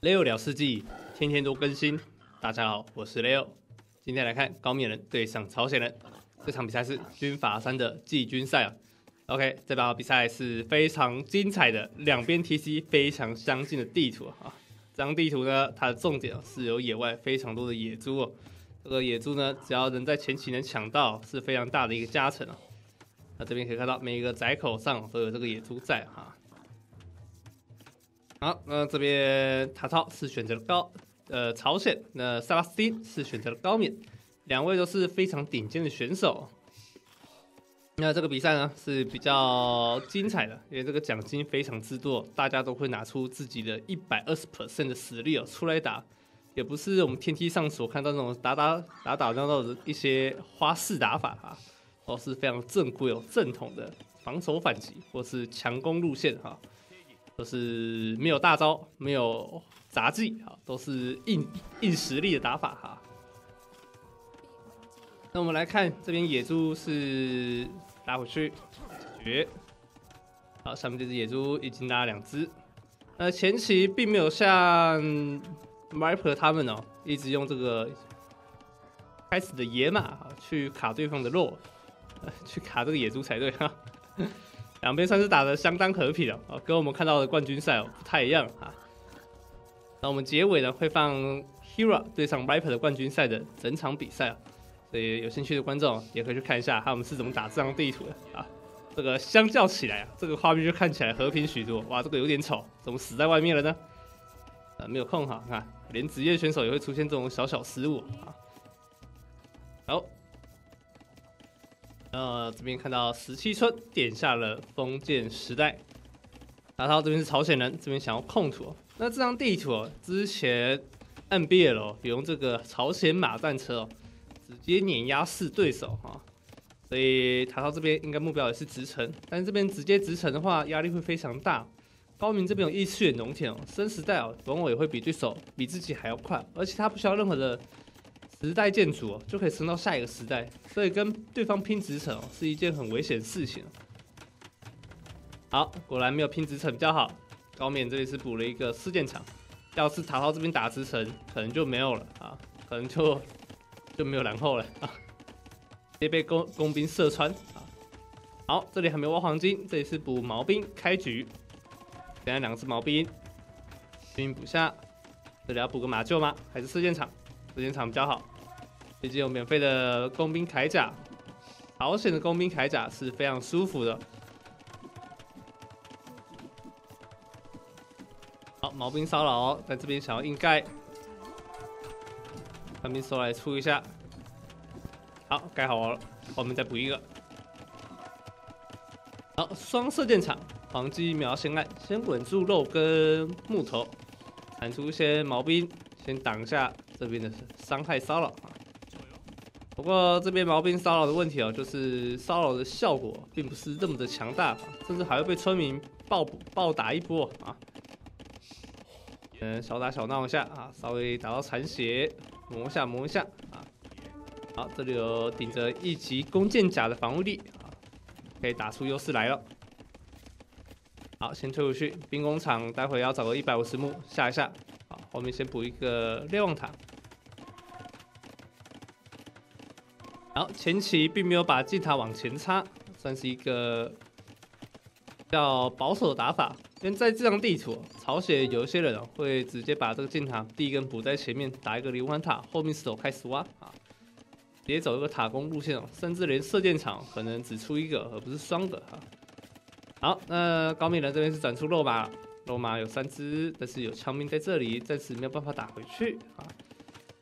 Leo 聊世纪，天天都更新。大家好，我是 Leo。今天来看高面人对上朝鲜人，这场比赛是军阀三的季军赛啊。OK，这把比赛是非常精彩的，两边 TC 非常相近的地图啊。这张地图呢，它的重点是有野外非常多的野猪哦。这个野猪呢，只要能在前期能抢到，是非常大的一个加成啊。那这边可以看到，每一个窄口上都有这个野猪在哈。好，那这边塔超是选择了高，呃，朝鲜，那塞拉斯汀是选择了高冕，两位都是非常顶尖的选手。那这个比赛呢是比较精彩的，因为这个奖金非常之多，大家都会拿出自己的一百二十 percent 的实力哦出来打，也不是我们天梯上所看到那种打打打打闹闹的一些花式打法哈，都是非常正规哦正统的防守反击或是强攻路线哈。都是没有大招，没有杂技啊，都是硬硬实力的打法哈。那我们来看这边野猪是打回去解决，好，上面这只野猪已经拉两只。那前期并没有像 Viper 他们哦，一直用这个开始的野马去卡对方的肉，去卡这个野猪才对哈。两边算是打的相当和平了啊，跟我们看到的冠军赛哦不太一样啊。那我们结尾呢会放 Hero 对上 Viper 的冠军赛的整场比赛啊，所以有兴趣的观众也可以去看一下他们是怎么打这张地图的啊。这个相较起来啊，这个画面就看起来和平许多。哇，这个有点丑，怎么死在外面了呢？啊，没有空哈，你看连职业选手也会出现这种小小失误啊。好。呃，这边看到十七村点下了封建时代，达涛这边是朝鲜人，这边想要控土。那这张地图之前 NBL 有用这个朝鲜马战车哦，直接碾压式对手哈，所以塔涛这边应该目标也是直城，但是这边直接直城的话压力会非常大。高明这边有异次元农田哦，生时代哦，往往也会比对手比自己还要快，而且他不需要任何的。时代建筑，就可以升到下一个时代，所以跟对方拼直城哦，是一件很危险的事情。好，果然没有拼直城比较好。高冕这里是补了一个四件场，要是塔涛这边打直城，可能就没有了啊，可能就就没有然后了啊，直接被工工兵射穿啊。好，这里还没挖黄金，这里是补毛兵开局，等下两只毛兵，兵补下，这里要补个马厩吗？还是四件场？时间长比较好，毕竟有免费的工兵铠甲，朝鲜的工兵铠甲是非常舒服的。好，毛兵骚扰哦在这边想要硬盖，官兵收来出一下，好盖好了，后面再补一个。好，双射箭场，黄金苗先按，先稳住肉跟木头，弹出一些毛兵，先挡一下。这边的伤害骚扰啊，不过这边毛兵骚扰的问题哦，就是骚扰的效果并不是这么的强大，甚至还会被村民暴暴打一波啊。嗯，小打小闹一下啊，稍微打到残血，磨一下磨一下啊。好，这里有顶着一级弓箭甲的防御力啊，可以打出优势来了。好，先退回去，兵工厂待会要找个一百五十目下一下。好，后面先补一个瞭望塔。好，前期并没有把箭塔往前插，算是一个比较保守的打法。因为在这张地图，朝鲜有一些人会直接把这个箭塔第一根补在前面，打一个连环塔，后面手开始挖啊，直接走一个塔攻路线哦，甚至连射箭场可能只出一个，而不是双的啊。好，那高密人这边是转出肉马，罗马有三只，但是有枪兵在这里，暂时没有办法打回去啊。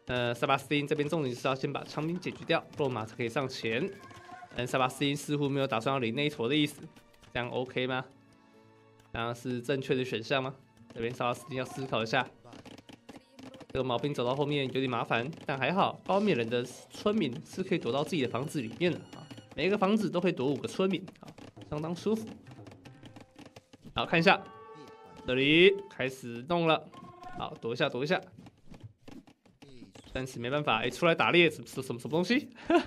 呃，塞巴斯汀这边重点是要先把枪兵解决掉，肉马才可以上前。但塞巴斯汀似乎没有打算要理那一坨的意思，这样 OK 吗？这样是正确的选项吗？这边塞巴斯汀要思考一下。这个毛兵走到后面有点麻烦，但还好，高面人的村民是可以躲到自己的房子里面的啊，每一个房子都可以躲五个村民啊，相当舒服。好看一下，这里开始弄了，好躲一下，躲一下。但是没办法，哎，出来打猎，什什什么什么东西？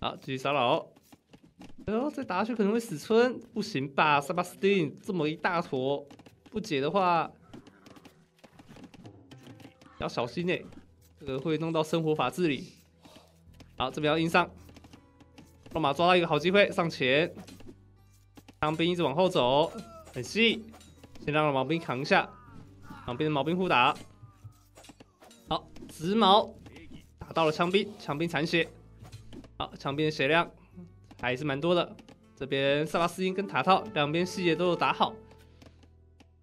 好，继续骚扰。哎呦，再打下去可能会死村，不行吧？塞巴斯汀这么一大坨，不解的话，要小心哎，这个会弄到生活法治里。好，这边要硬上，罗马抓到一个好机会上前，枪兵一直往后走，很细，先让毛兵扛一下，旁边的毛兵互打。好，直矛打到了枪兵，枪兵残血。好，枪兵的血量还是蛮多的。这边萨巴斯丁跟塔套两边细节都有打好。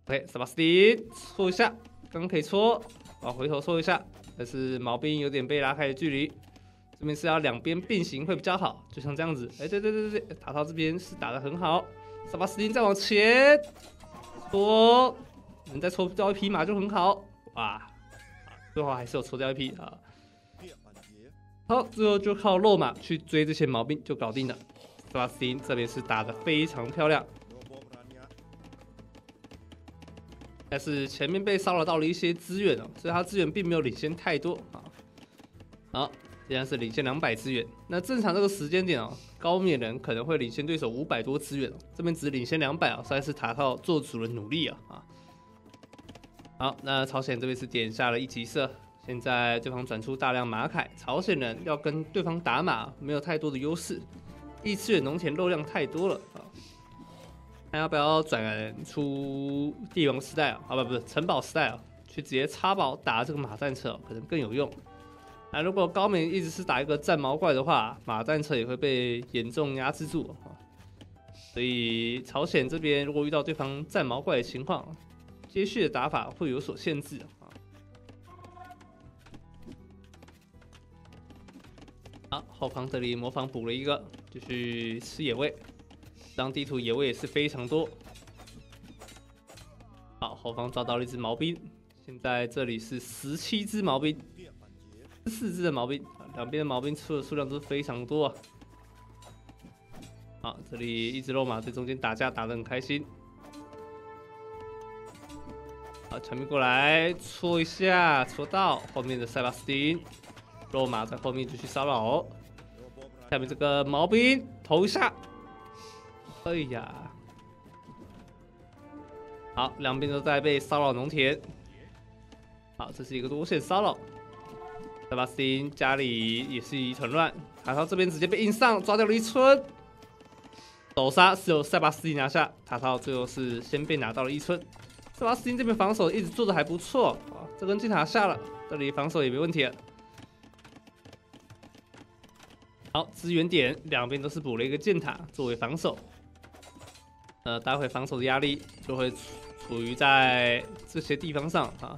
OK，萨巴斯丁搓一下，刚可以搓，啊，回头搓一下，但是毛兵有点被拉开的距离。这边是要两边并行会比较好，就像这样子。哎，对对对对对，塔套这边是打的很好。萨巴斯丁再往前搓，能再抽掉一匹马就很好。哇，最后还是有抽掉一匹啊。好，最后就靠落马去追这些毛病就搞定了。萨巴斯丁这边是打的非常漂亮，但是前面被骚扰到了一些资源哦，所以他资源并没有领先太多啊。好。依然是领先两百资源，那正常这个时间点哦，高敏人可能会领先对手五百多资源哦，这边只领先两百啊，算是塔套做主的努力啊啊！好，那朝鲜这边是点下了一级色，现在对方转出大量马凯，朝鲜人要跟对方打马没有太多的优势，异次元农田肉量太多了啊，看要不要转出帝王时代啊？啊不不是城堡时代啊，去直接插宝打这个马战车可能更有用。那如果高明一直是打一个战矛怪的话，马战车也会被严重压制住。所以朝鲜这边如果遇到对方战矛怪的情况，接续的打法会有所限制啊。好，后方这里模仿补了一个，继续吃野味，这张地图野味也是非常多。好，后方抓到了一只毛兵，现在这里是十七只毛兵。四只的毛兵，两边的毛兵出的数量都是非常多啊！好，这里一只肉马在中间打架，打得很开心。好，全兵过来戳一下，戳到后面的塞巴斯丁，肉马在后面继续骚扰。下面这个毛兵投下，哎呀！好，两边都在被骚扰农田。好，这是一个多线骚扰。塞巴斯汀家里也是一团乱，塔套这边直接被硬上抓掉了一村，首杀是由塞巴斯汀拿下，塔套最后是先被拿到了一村。塞巴斯汀这边防守一直做的还不错啊，这根箭塔下了，这里防守也没问题。好，资源点两边都是补了一个箭塔作为防守，呃，待会防守的压力就会处于在这些地方上啊。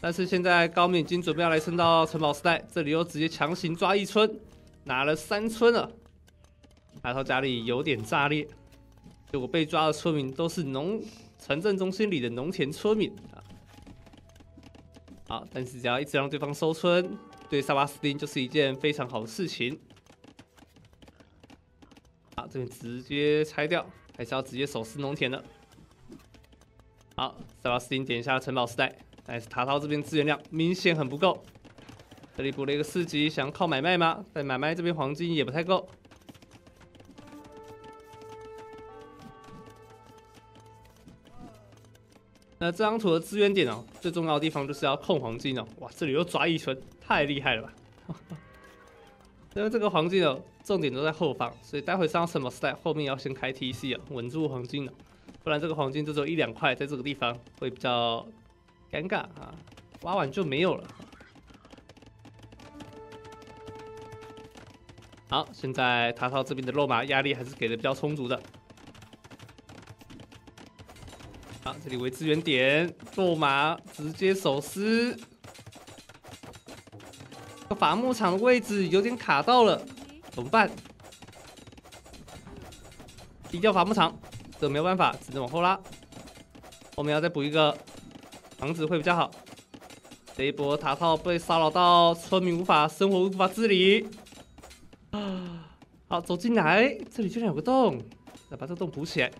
但是现在高敏已经准备要来升到城堡时代，这里又直接强行抓一村，拿了三村了。海涛家里有点炸裂，结果被抓的村民都是农城镇中心里的农田村民啊。好，但是只要一直让对方收村，对萨巴斯丁就是一件非常好的事情。好，这边直接拆掉，还是要直接手撕农田的。好，萨巴斯丁点一下城堡时代。但是塔涛这边资源量明显很不够，这里补了一个四级，想靠买卖吗？但买卖这边黄金也不太够。那这张图的资源点哦，最重要的地方就是要控黄金哦。哇，这里又抓一村，太厉害了吧！因为这个黄金哦，重点都在后方，所以待会上什么时代后面要先开 TC 啊，稳住黄金哦，不然这个黄金就只有一两块，在这个地方会比较。尴尬啊，挖完就没有了。好，现在塔套这边的肉马压力还是给的比较充足的。好，这里为资源点，肉马直接手撕。伐木场的位置有点卡到了，怎么办？低调伐木场，这没有办法，只能往后拉。后面要再补一个。房子会比较好。这一波塔套被骚扰到，村民无法生活，无法自理。啊，好，走进来，这里居然有个洞，来把这个洞补起来。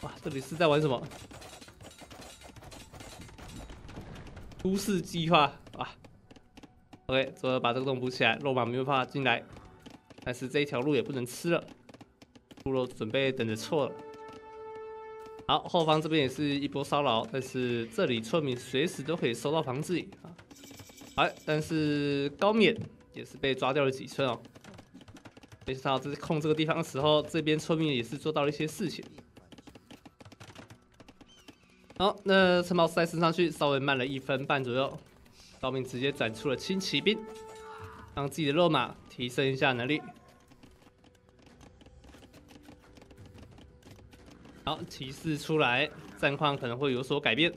哇，这里是在玩什么？都市计划啊。OK，最后把这个洞补起来，肉马没有办法进来，但是这一条路也不能吃了，部落准备等着错了。好，后方这边也是一波骚扰，但是这里村民随时都可以收到房子啊。哎，但是高冕也是被抓掉了几寸哦。没想到在控这个地方的时候，这边村民也是做到了一些事情。好，那城堡赛升上去稍微慢了一分半左右，高明直接转出了轻骑兵，让自己的肉马提升一下能力。好，骑士出来，战况可能会有所改变。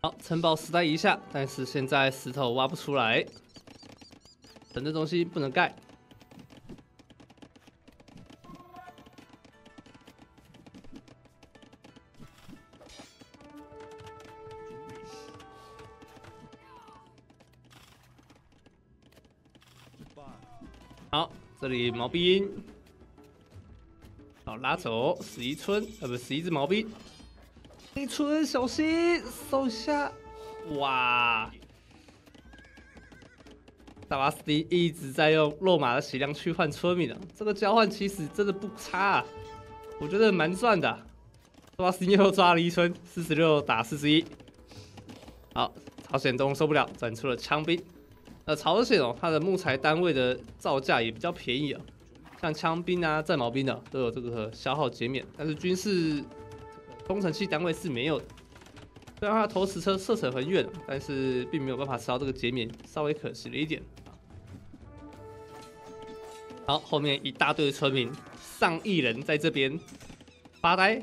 好，城堡时代一下，但是现在石头挖不出来，等这东西不能盖。这里毛兵，好拉走十一村，呃不，十一只毛兵，一村小心收下，哇！大巴斯蒂一直在用肉马的血量去换村民的，这个交换其实真的不差，啊，我觉得蛮赚的。大巴斯蒂又抓了一村，四十六打四十一，好，朝鲜东受不了，转出了枪兵。呃，朝鲜哦，它的木材单位的造价也比较便宜啊，像枪兵啊、战矛兵的都有这个消耗减免，但是军事工程器单位是没有的。虽然它投石车射程很远，但是并没有办法吃到这个减免，稍微可惜了一点。好，后面一大堆的村民，上亿人在这边发呆，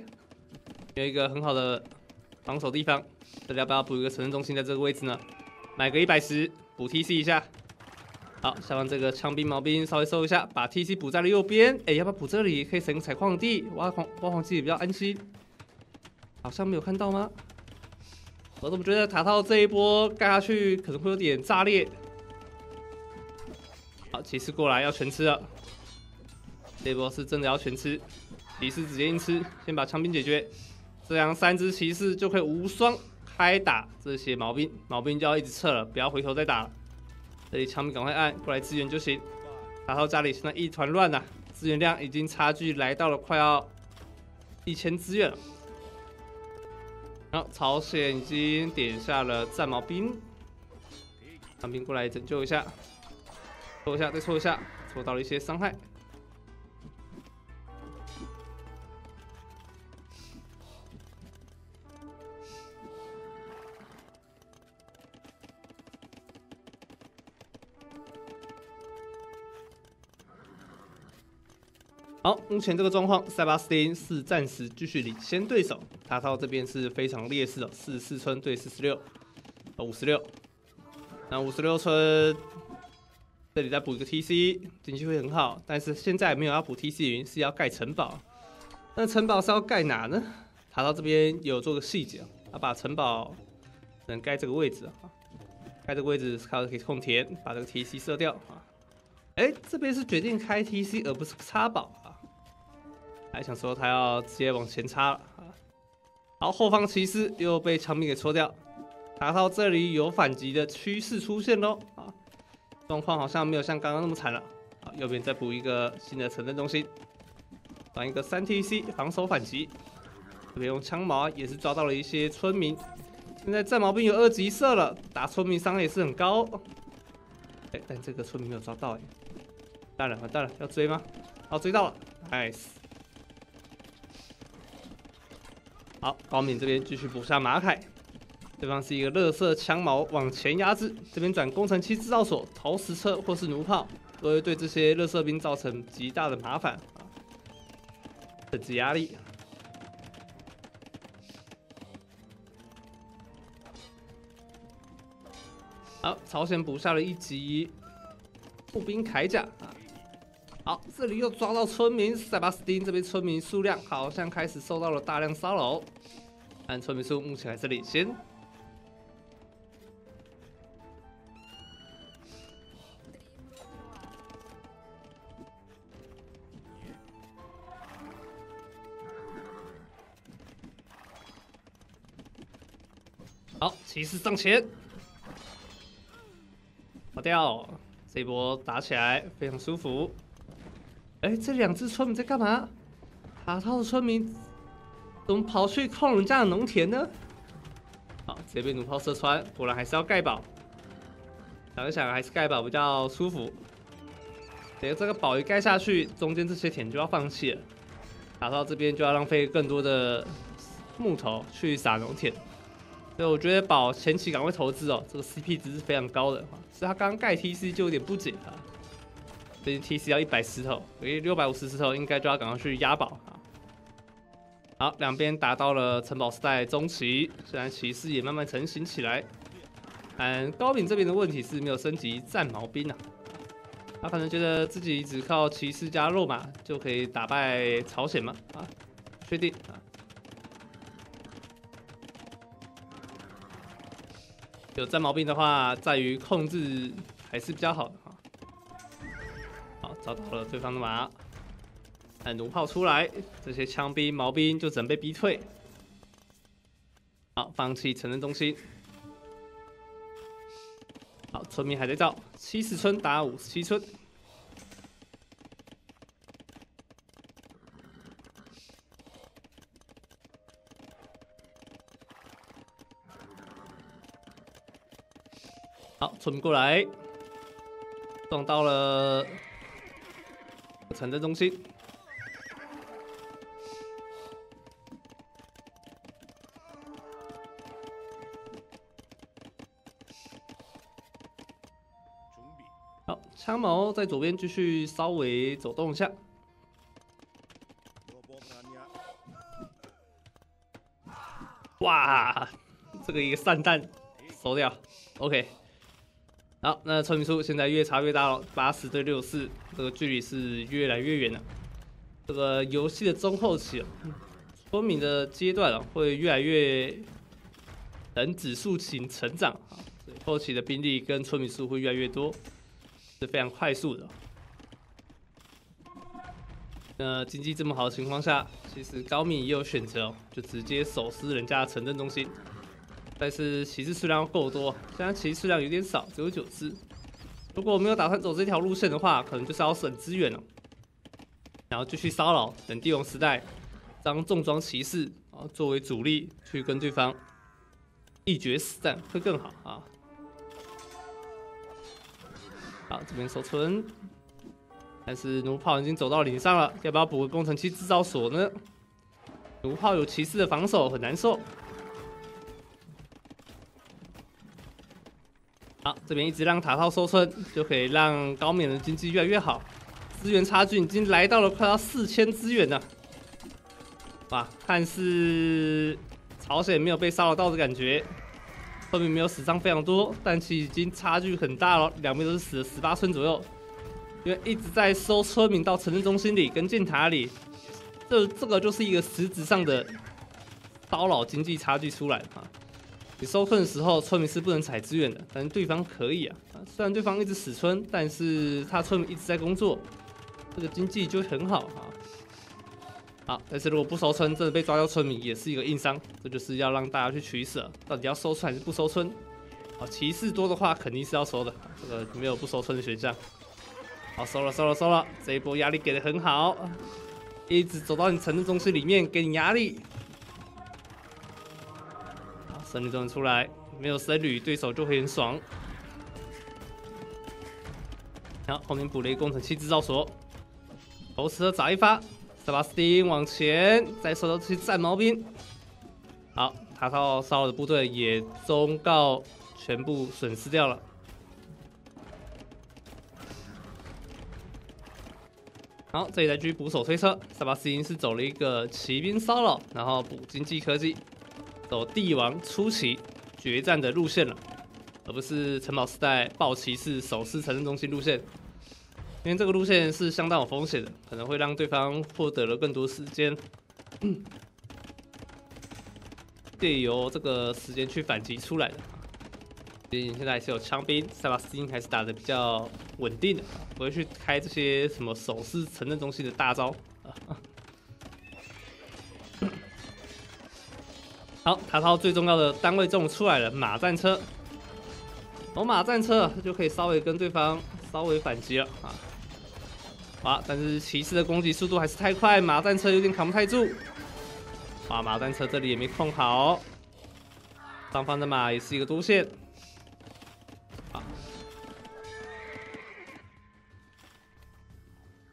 有一个很好的防守地方，大家要不要补一个城镇中心在这个位置呢？买个一百十。补 TC 一下，好，下方这个枪兵毛兵稍微收一下，把 TC 补在了右边。哎，要不要补这里？可以省采矿地，挖矿挖矿机也比较安心。好像没有看到吗？我怎么觉得塔套这一波盖下去可能会有点炸裂？好，骑士过来要全吃了，这一波是真的要全吃，骑士直接硬吃，先把枪兵解决，这样三只骑士就可以无双。开打这些毛兵，毛兵就要一直撤了，不要回头再打了。这里枪兵赶快按过来支援就行。然后家里现在一团乱呐，资源量已经差距来到了快要一千资源了。然后朝鲜已经点下了战矛兵，枪兵过来拯救一下，戳一下再戳一下，戳到了一些伤害。好，目前这个状况，塞巴斯汀是暂时继续领先对手。塔套这边是非常劣势的，四十四村对四十六，呃五十六。那五十六村这里再补一个 TC，经济会很好。但是现在没有要补 TC 的原因是要盖城堡。那城堡是要盖哪呢？塔套这边有做个细节，要把城堡能盖这个位置啊，盖这个位置靠可以控田，把这个 TC 射掉啊。哎，这边是决定开 TC 而不是插宝。还想说他要直接往前插了啊！好，后方骑士又被枪兵给戳掉，达到这里有反击的趋势出现喽啊！状况好像没有像刚刚那么惨了。好，右边再补一个新的城镇中心，放一个三 TC 防守反击。这边用枪矛也是抓到了一些村民。现在战矛兵有二级射了，打村民伤害也是很高。哎，但这个村民没有抓到哎，完了完蛋了，要追吗？好，追到了，nice。好，高敏这边继续补下马凯，对方是一个乐色枪矛往前压制，这边转工程器制造所、投石车或是弩炮，都会对这些乐色兵造成极大的麻烦啊，等级压力。好，朝鲜补下了一级步兵铠甲啊。好，这里又抓到村民塞巴斯汀，这边村民数量好像开始受到了大量骚扰，按村民数目前还是领先。好骑士上前。跑掉这一波打起来非常舒服。哎这两只村民在干嘛？啊他的村民怎么跑去控人家的农田呢？好，直接被弩炮射穿，果然还是要盖堡。想一想，还是盖堡比较舒服。等这个堡一盖下去，中间这些田就要放弃了。打到这边就要浪费更多的木头去撒农田。所以我觉得宝前期赶快投资哦，这个 CP 值是非常高的。所以他刚刚盖 TC 就有点不解啊，最近 TC 要一百石头，所以六百五十石头应该就要赶快去压宝。好，两边打到了城堡时代中期，虽然骑士也慢慢成型起来。嗯，高敏这边的问题是没有升级战矛兵啊，他可能觉得自己只靠骑士加肉马就可以打败朝鲜吗？啊，确定啊。有战矛兵的话，在于控制还是比较好的哈。好，找到了对方的马，看弩炮出来，这些枪兵、毛兵就准备逼退。好，放弃城镇中心。好，村民还在造，七十村打五十七村。好，村民过来，撞到了城镇中心。好，枪矛在左边继续稍微走动一下。哇，这个一个散弹收掉，OK。好，那村民数现在越差越大了，八十对六四，这个距离是越来越远了。这个游戏的中后期，村民的阶段啊，会越来越等指数型成长啊，后期的兵力跟村民数会越来越多，是非常快速的。那经济这么好的情况下，其实高敏也有选择，就直接手撕人家城镇中心。但是骑士数量够多，现在骑士数量有点少，只有九只。如果我没有打算走这条路线的话，可能就是要省资源了，然后继续骚扰，等帝王时代，当重装骑士啊作为主力去跟对方一决死战会更好啊。好，这边守村，但是弩炮已经走到岭上了，要不要补个工程器制造所呢？弩炮有骑士的防守很难受。好，这边一直让塔套收村，就可以让高敏的经济越来越好。资源差距已经来到了快要四千资源了。哇，看似朝鲜没有被骚扰到的感觉，村民没有死伤非常多，但其实已经差距很大了，两边都是死了十八村左右。因为一直在收村民到城镇中心里跟建塔里，这这个就是一个实质上的骚扰经济差距出来啊。你收村的时候，村民是不能采资源的，但是对方可以啊。虽然对方一直死村，但是他村民一直在工作，这个经济就很好哈。好，但是如果不收村，真的被抓到村民也是一个硬伤。这就是要让大家去取舍，到底要收村还是不收村？好，骑士多的话肯定是要收的，这个没有不收村的选项。好，收了，收了，收了，这一波压力给的很好，一直走到你城镇中心里面给你压力。僧侣终于出来，没有僧侣，对手就会很爽。好，后面补了一个工程器制造所，投石砸一发，塞巴斯汀往前，再收到这些战矛兵。好，塔套骚扰的部队也终告全部损失掉了。好，这里来继续补手推车，塞巴斯汀是走了一个骑兵骚扰，然后补经济科技。走帝王初期决战的路线了，而不是城堡时代暴骑士守势城镇中心路线，因为这个路线是相当有风险的，可能会让对方获得了更多时间，借由这个时间去反击出来的。毕竟现在还是有枪兵，塞巴斯汀还是打的比较稳定的，不会去开这些什么守势城镇中心的大招。好，塔套最重要的单位中出来了，马战车。有马战车就可以稍微跟对方稍微反击了啊。啊，但是骑士的攻击速度还是太快，马战车有点扛不太住。啊，马战车这里也没控好，上方的马也是一个多线。啊，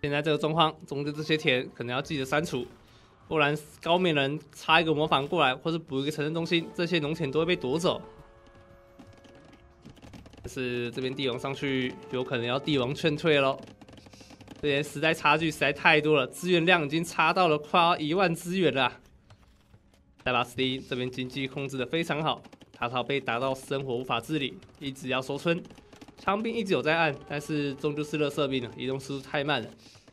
现在这个状况，中间这些田可能要记得删除，不然高面人插一个模仿过来，或者补一个城镇中心，这些农田都会被夺走。但是这边帝王上去，有可能要帝王劝退喽。这边时代差距实在太多了，资源量已经差到了快要一万资源了。塞巴斯汀这边经济控制的非常好，塔塔被打到生活无法自理，一直要收村。枪兵一直有在按，但是终究是热射兵了，移动速度太慢了，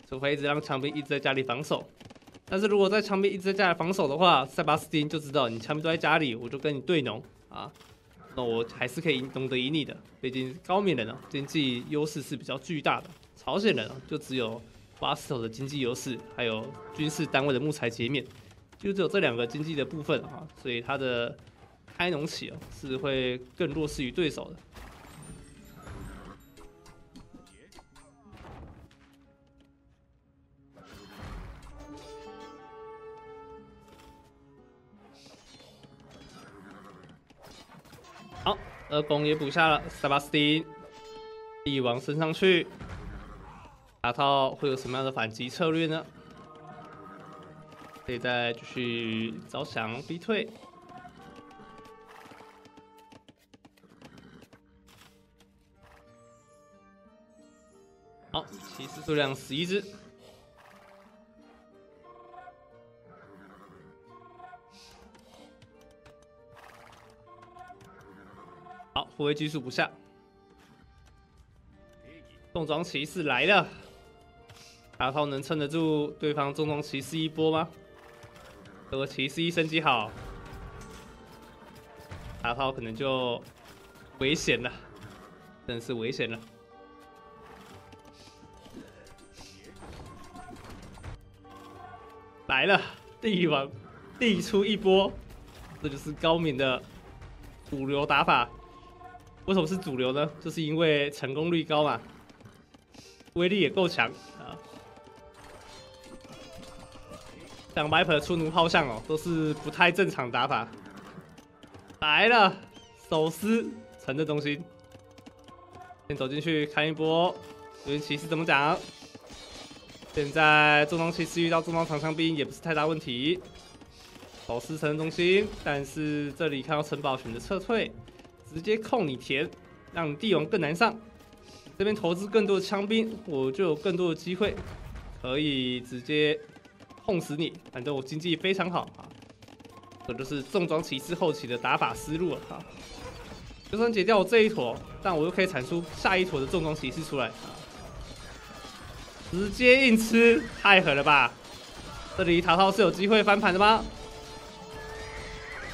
除非一直让枪兵一直在家里防守。但是如果在枪兵一直在家里防守的话，塞巴斯汀就知道你枪兵都在家里，我就跟你对农啊，那我还是可以赢，懂得赢你的。毕竟高棉人呢，经济优势是比较巨大的，朝鲜人就只有巴斯头的经济优势，还有军事单位的木材截面。就只有这两个经济的部分啊，所以它的开农企哦是会更弱势于对手的。好，二攻也补下了，塞巴斯汀帝王升上去，打套会有什么样的反击策略呢？可以再继续招降逼退。好，骑士数量十一只。好，护卫技术不下。重装骑士来了，阿涛能撑得住对方重装骑士一波吗？如果骑士一升级好，阿炮可能就危险了，真是危险了。来了，帝王递出一波，这就是高明的主流打法。为什么是主流呢？就是因为成功率高嘛，威力也够强。像 Viper 出弩炮像哦，都是不太正常打法。来了，手撕城的中心，先走进去看一波。这边骑士怎么讲？现在重装骑士遇到重装长枪兵也不是太大问题。手撕城中心，但是这里看到城堡选择撤退，直接控你田，让帝王更难上。这边投资更多的枪兵，我就有更多的机会可以直接。控死你！反正我经济非常好啊，这就是重装骑士后期的打法思路了哈。就算解掉我这一坨，但我又可以产出下一坨的重装骑士出来啊！直接硬吃，太狠了吧！这里陶陶是有机会翻盘的吗？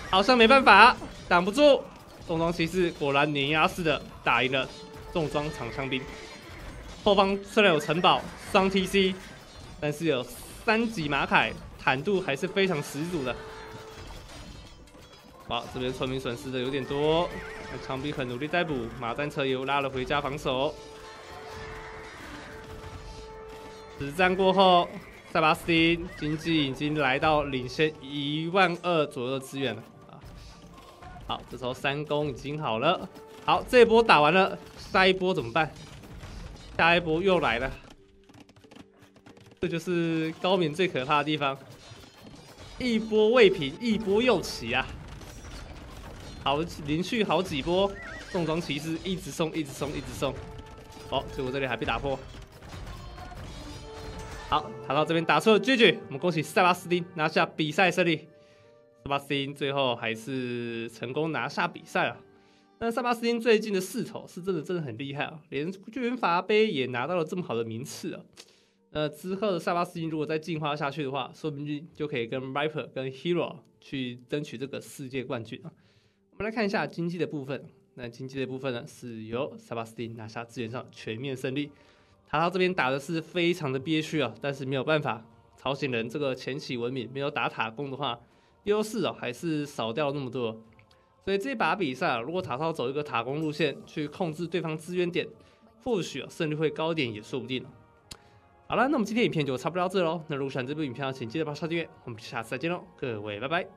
好像没办法，挡不住。重装骑士果然碾压式的打赢了重装长枪兵。后方虽然有城堡双 TC，但是有。三级马凯坦度还是非常十足的。好，这边村民损失的有点多，长兵很努力在补，马战车又拉了回家防守。实战过后，塞巴斯汀经济已经来到领先一万二左右的资源了啊。好，这时候三攻已经好了。好，这一波打完了，下一波怎么办？下一波又来了。这就是高敏最可怕的地方，一波未平，一波又起啊！好，连续好几波重装骑士一直送，一直送，一直送。哦，结果这里还被打破。好，打到这边打出了 GG，我们恭喜塞巴斯汀拿下比赛胜利。塞巴斯汀最后还是成功拿下比赛了。但塞巴斯汀最近的势头是真的真的很厉害啊，连巨人法杯也拿到了这么好的名次啊！呃，之后的塞巴斯汀如果再进化下去的话，说不定就可以跟 Viper 跟 Hero 去争取这个世界冠军啊。我们来看一下经济的部分，那经济的部分呢，是由塞巴斯汀拿下资源上全面胜利。塔塔这边打的是非常的憋屈啊，但是没有办法，朝鲜人这个前期文明没有打塔攻的话，优势哦还是少掉了那么多。所以这把比赛啊，如果塔超走一个塔攻路线去控制对方资源点，或许啊胜率会高点也说不定。好了，那我们今天影片就差不多到这喽。那如果喜欢这部影片，请记得把它订阅。我们下次再见喽，各位拜拜。